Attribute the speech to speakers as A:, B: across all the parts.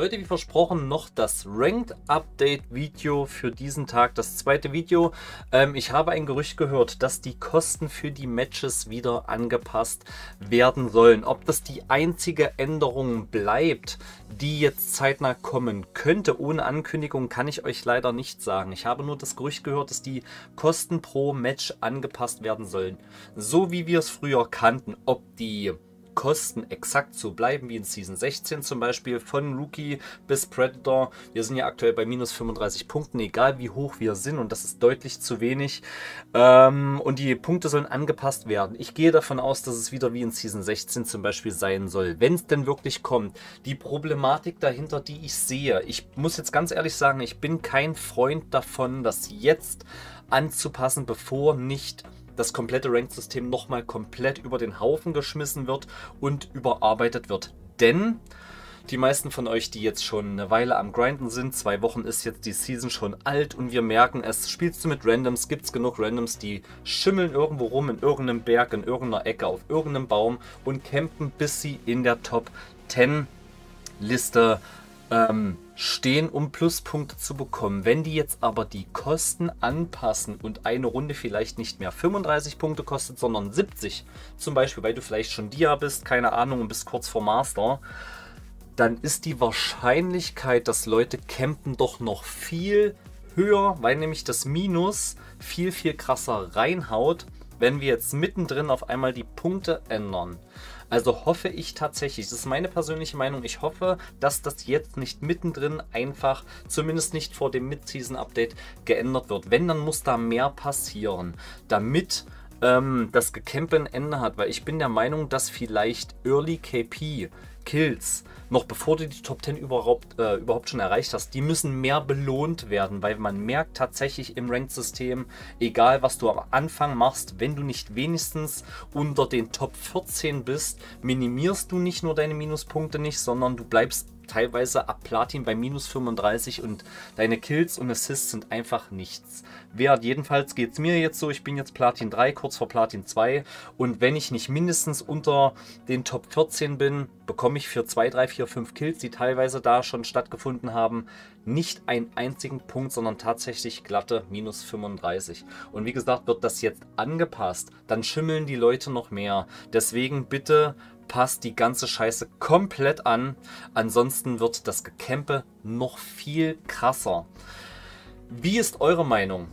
A: Leute, wie versprochen, noch das Ranked Update Video für diesen Tag, das zweite Video. Ähm, ich habe ein Gerücht gehört, dass die Kosten für die Matches wieder angepasst werden sollen. Ob das die einzige Änderung bleibt, die jetzt zeitnah kommen könnte, ohne Ankündigung, kann ich euch leider nicht sagen. Ich habe nur das Gerücht gehört, dass die Kosten pro Match angepasst werden sollen. So wie wir es früher kannten, ob die Kosten exakt so bleiben wie in Season 16 zum Beispiel, von Rookie bis Predator. Wir sind ja aktuell bei minus 35 Punkten, egal wie hoch wir sind und das ist deutlich zu wenig. Ähm, und die Punkte sollen angepasst werden. Ich gehe davon aus, dass es wieder wie in Season 16 zum Beispiel sein soll, wenn es denn wirklich kommt. Die Problematik dahinter, die ich sehe, ich muss jetzt ganz ehrlich sagen, ich bin kein Freund davon, das jetzt anzupassen, bevor nicht das komplette Ranked-System nochmal komplett über den Haufen geschmissen wird und überarbeitet wird. Denn die meisten von euch, die jetzt schon eine Weile am Grinden sind, zwei Wochen ist jetzt die Season schon alt und wir merken es, spielst du mit Randoms, gibt es genug Randoms, die schimmeln irgendwo rum in irgendeinem Berg, in irgendeiner Ecke, auf irgendeinem Baum und campen, bis sie in der Top 10 Liste ähm, stehen, um Pluspunkte zu bekommen. Wenn die jetzt aber die Kosten anpassen und eine Runde vielleicht nicht mehr 35 Punkte kostet, sondern 70, zum Beispiel, weil du vielleicht schon Dia bist, keine Ahnung, und bist kurz vor Master, dann ist die Wahrscheinlichkeit, dass Leute campen, doch noch viel höher, weil nämlich das Minus viel, viel krasser reinhaut, wenn wir jetzt mittendrin auf einmal die Punkte ändern. Also hoffe ich tatsächlich, das ist meine persönliche Meinung, ich hoffe, dass das jetzt nicht mittendrin einfach, zumindest nicht vor dem Mid-Season-Update, geändert wird. Wenn, dann muss da mehr passieren, damit ähm, das Gecampe ein Ende hat, weil ich bin der Meinung, dass vielleicht Early KP Kills, noch bevor du die Top 10 überhaupt, äh, überhaupt schon erreicht hast, die müssen mehr belohnt werden, weil man merkt tatsächlich im Ranked-System, egal was du am Anfang machst, wenn du nicht wenigstens unter den Top 14 bist, minimierst du nicht nur deine Minuspunkte nicht, sondern du bleibst teilweise ab Platin bei minus 35 und deine Kills und Assists sind einfach nichts. Wert. Jedenfalls geht es mir jetzt so, ich bin jetzt Platin 3, kurz vor Platin 2 und wenn ich nicht mindestens unter den Top 14 bin, bekomme ich für 2, 3, 4, 5 Kills, die teilweise da schon stattgefunden haben, nicht einen einzigen Punkt, sondern tatsächlich glatte minus 35. Und wie gesagt, wird das jetzt angepasst, dann schimmeln die Leute noch mehr. Deswegen bitte passt die ganze Scheiße komplett an. Ansonsten wird das Gecampe noch viel krasser. Wie ist eure Meinung?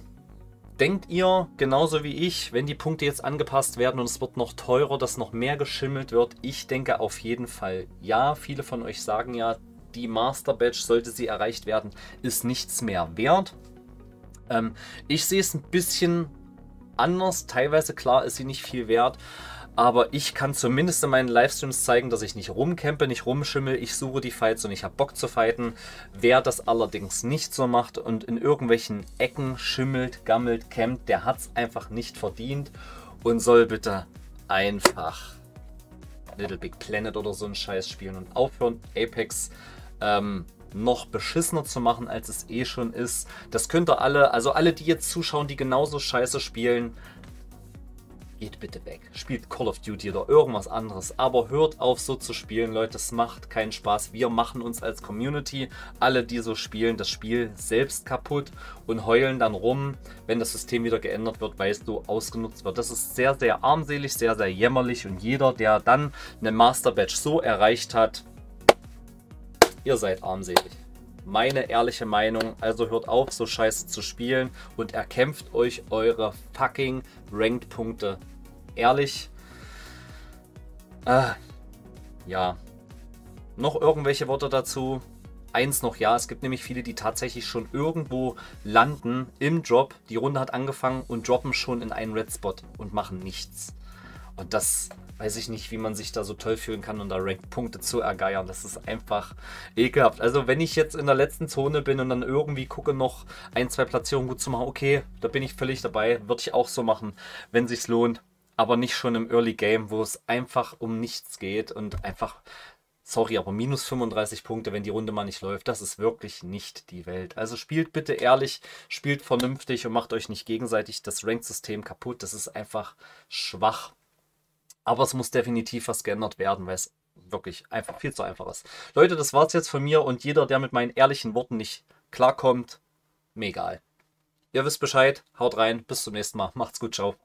A: Denkt ihr, genauso wie ich, wenn die Punkte jetzt angepasst werden und es wird noch teurer, dass noch mehr geschimmelt wird? Ich denke auf jeden Fall ja. Viele von euch sagen ja, die Master Badge, sollte sie erreicht werden, ist nichts mehr wert. Ähm, ich sehe es ein bisschen anders. Teilweise klar ist sie nicht viel wert. Aber ich kann zumindest in meinen Livestreams zeigen, dass ich nicht rumcampe, nicht rumschimmel. Ich suche die Fights und ich habe Bock zu fighten. Wer das allerdings nicht so macht und in irgendwelchen Ecken schimmelt, gammelt, campt, der hat es einfach nicht verdient und soll bitte einfach Little Big Planet oder so einen Scheiß spielen und aufhören, Apex ähm, noch beschissener zu machen, als es eh schon ist. Das könnt ihr alle, also alle, die jetzt zuschauen, die genauso scheiße spielen, geht bitte weg. Spielt Call of Duty oder irgendwas anderes. Aber hört auf so zu spielen, Leute. Es macht keinen Spaß. Wir machen uns als Community, alle die so spielen, das Spiel selbst kaputt und heulen dann rum, wenn das System wieder geändert wird, weil es so ausgenutzt wird. Das ist sehr, sehr armselig, sehr, sehr jämmerlich. Und jeder, der dann eine Master Badge so erreicht hat, ihr seid armselig meine ehrliche Meinung. Also hört auf, so scheiße zu spielen und erkämpft euch eure fucking Ranked-Punkte. Ehrlich. Äh, ja. Noch irgendwelche Worte dazu? Eins noch, ja, es gibt nämlich viele, die tatsächlich schon irgendwo landen im Drop. Die Runde hat angefangen und droppen schon in einen Red Spot und machen nichts. Und das weiß ich nicht, wie man sich da so toll fühlen kann und da Rank-Punkte zu ergeiern. Das ist einfach ekelhaft. Also wenn ich jetzt in der letzten Zone bin und dann irgendwie gucke, noch ein, zwei Platzierungen gut zu machen, okay, da bin ich völlig dabei. Würde ich auch so machen, wenn sich's lohnt. Aber nicht schon im Early Game, wo es einfach um nichts geht und einfach Sorry, aber minus 35 Punkte, wenn die Runde mal nicht läuft, das ist wirklich nicht die Welt. Also spielt bitte ehrlich, spielt vernünftig und macht euch nicht gegenseitig das Rank-System kaputt. Das ist einfach schwach. Aber es muss definitiv was geändert werden, weil es wirklich einfach viel zu einfach ist. Leute, das war's jetzt von mir und jeder, der mit meinen ehrlichen Worten nicht klarkommt, mir egal. Ihr wisst Bescheid, haut rein, bis zum nächsten Mal. Macht's gut, ciao.